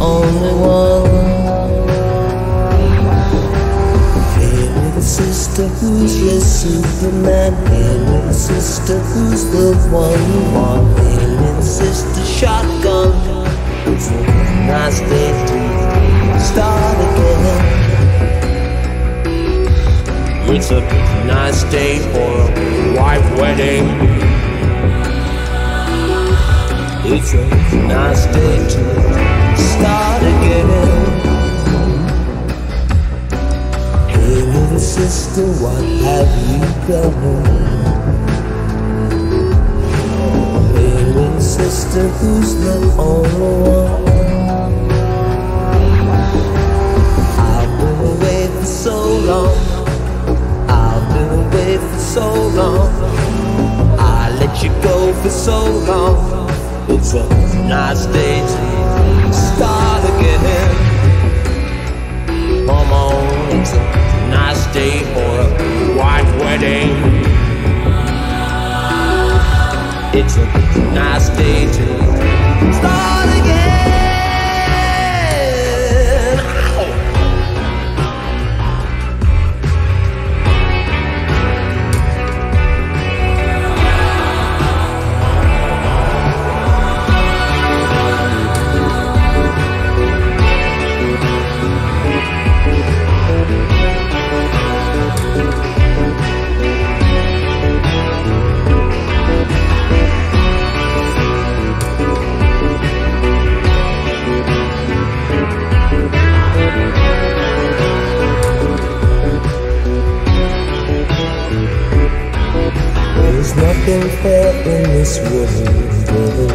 only one. Hey, little sister, who's your Superman? Little sister, who's the one you want? Little sister, shotgun. It's a nice day to start again. It's a nice day for a white wedding. It's a nice day to start again. Little sister, what have you done? Little sister, who's the only one? So long. I've been away for so long. I let you go for so long. It's a nice day to start again. Come on, it's a nice day for a white wedding. It's a nice day to nothing fair in this world.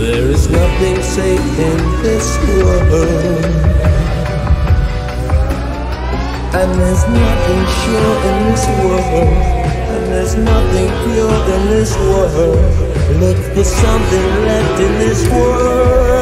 There is nothing safe in this world. And there's nothing sure in this world. And there's nothing pure in this world. Look for something left in this world.